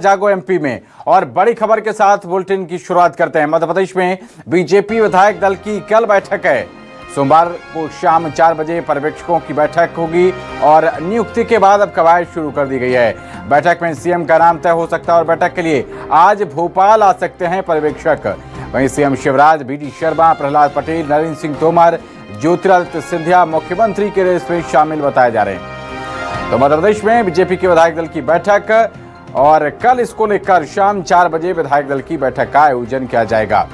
जागो एमपी में। और बड़ी खबर के साथ बुलेटिन की शुरुआत करते हैं। मध्य प्रदेश में बीजेपी विधायक दल की कल बैठक है। सोमवार को शाम चार बजे पर्यवेक्षकों की बैठक होगी और नियुक्ति के बाद अब कवायद शुरू कर दी गई है। बैठक में सीएम का नाम तय हो सकता है और बैठक के लिए आज भोपाल आ सकते हैं पर्यवेक्षक। वहीं सीएम शिवराज बी शर्मा, प्रहलाद पटेल, नरेंद्र सिंह तोमर, ज्योतिरादित्य सिंधिया, मुख्यमंत्री के रेस में शामिल बताए जा रहे हैं। तो मध्य प्रदेश में बीजेपी के विधायक दल की बैठक और कल इसको लेकर शाम चार बजे विधायक दल की बैठक का आयोजन किया जाएगा।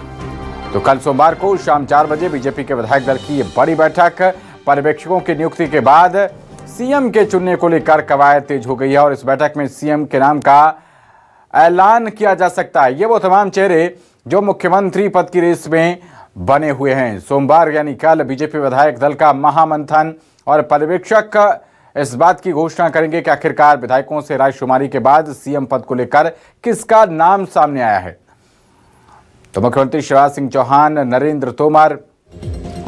तो कल सोमवार को शाम चार बजे बीजेपी के विधायक दल की बड़ी बैठक, पर्यवेक्षकों की नियुक्ति के बाद सीएम के चुनने को लेकर कवायद तेज हो गई है और इस बैठक में सीएम के नाम का ऐलान किया जा सकता है। ये वो तमाम चेहरे जो मुख्यमंत्री पद की रेस में बने हुए हैं। सोमवार यानी कल बीजेपी विधायक दल का महामंथन और पर्यवेक्षक इस बात की घोषणा करेंगे कि आखिरकार विधायकों से रायशुमारी के बाद सीएम पद को लेकर किसका नाम सामने आया है? तो मुख्यमंत्री शिवराज सिंह चौहान, नरेंद्र तोमर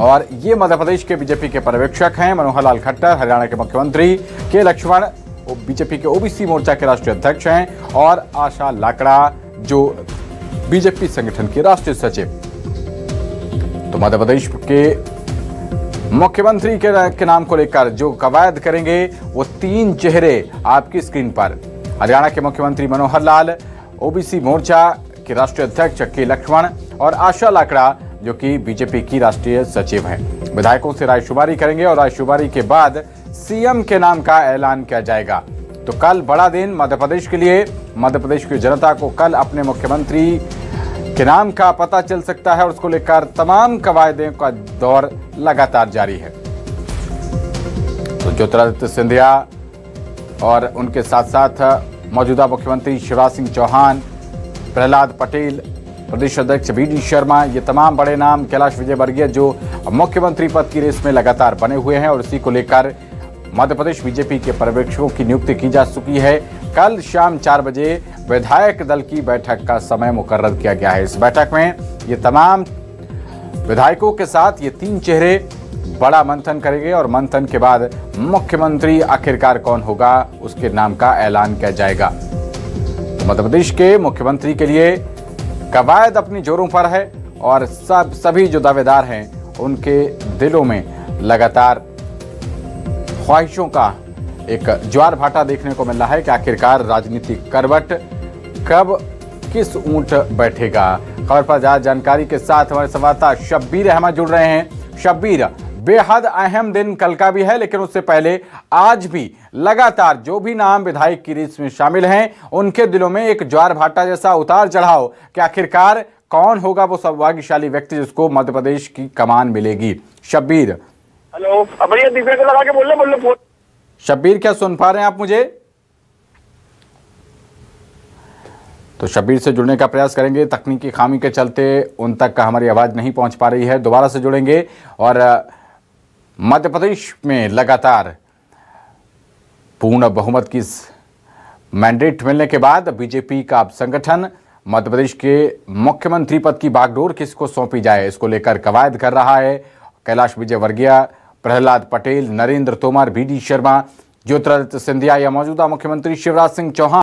और ये मध्य प्रदेश के बीजेपी के पर्यवेक्षक हैं मनोहर लाल खट्टर, हरियाणा के मुख्यमंत्री के लक्ष्मण बीजेपी के ओबीसी मोर्चा के राष्ट्रीय अध्यक्ष हैं और आशा लाकड़ा, जो बीजेपी संगठन के राष्ट्रीय सचिव। तो मध्य प्रदेश के मुख्यमंत्री के, के नाम को लेकर जो कवायद करेंगे वो तीन चेहरे आपकी स्क्रीन पर। हरियाणा के मुख्यमंत्री मनोहर लाल ओबीसी मोर्चा के राष्ट्रीय अध्यक्ष के लक्ष्मण और आशा लाकड़ा जो कि बीजेपी की राष्ट्रीय सचिव हैं। विधायकों से रायशुमारी करेंगे और रायशुमारी के बाद सीएम के नाम का ऐलान किया जाएगा। तो कल बड़ा दिन मध्य प्रदेश के लिए। मध्य प्रदेश की जनता को कल अपने मुख्यमंत्री के नाम का पता चल सकता है और उसको लेकर तमाम कवायदे का दौर लगातार जारी है। तो ज्योतिरादित्य सिंधिया और उनके साथ साथ मौजूदा मुख्यमंत्री शिवराज सिंह चौहान, प्रहलाद पटेल, प्रदेश अध्यक्ष बी डी शर्मा, ये तमाम बड़े नाम, कैलाश विजयवर्गीय जो मुख्यमंत्री पद की रेस में लगातार बने हुए हैं और इसी को लेकर मध्य प्रदेश बीजेपी के पर्यवेक्षकों की नियुक्ति की जा चुकी है। कल शाम चार बजे विधायक दल की बैठक का समय मुकर्र किया गया है। इस बैठक में ये तमाम विधायकों के साथ ये तीन चेहरे बड़ा मंथन करेंगे और मंथन के बाद मुख्यमंत्री आखिरकार कौन होगा, उसके नाम का ऐलान किया जाएगा। मध्य प्रदेश के मुख्यमंत्री के लिए कवायद अपनी जोरों पर है और सब, सभी जो दावेदार हैं, उनके दिलों में लगातार ख्वाहिशों का एक ज्वार भाटा देखने को मिल रहा है कि आखिरकार राजनीतिक करवट कब किस ऊँट बैठेगा? खबर पर ज़्यादा जानकारी के साथ हमारे संवाददाता शब्बीर अहमद जुड़ रहे हैं। शब्बीर बेहद अहम दिन कल का भी है लेकिन उससे पहले आज भी लगातार जो भी नाम विधायक की रेस में शामिल हैं उनके दिलों में एक ज्वार भाटा जैसा उतार चढ़ाव। कि आखिरकार कौन होगा वो सौभाग्यशाली व्यक्ति जिसको मध्य प्रदेश की कमान मिलेगी? शब्बीर। हेलो अब भैया को लगा के बोल बोल। शब्बीर क्या सुन पा रहे हैं आप मुझे? तो शब्बीर से जुड़ने का प्रयास करेंगे। तकनीकी खामी के चलते उन तक का हमारी आवाज़ नहीं पहुँच पा रही है। दोबारा से जुड़ेंगे और मध्य प्रदेश में लगातार पूर्ण बहुमत की मैंडेट मिलने के बाद बीजेपी का अब संगठन मध्य प्रदेश के मुख्यमंत्री पद की बागडोर किसको सौंपी जाए, इसको लेकर कवायद कर रहा है। कैलाश विजयवर्गीय, प्रहलाद पटेल, नरेंद्र तोमर बी डी शर्मा, ज्योतिरादित्य सिंधिया या मौजूदा मुख्यमंत्री शिवराज सिंह चौहान।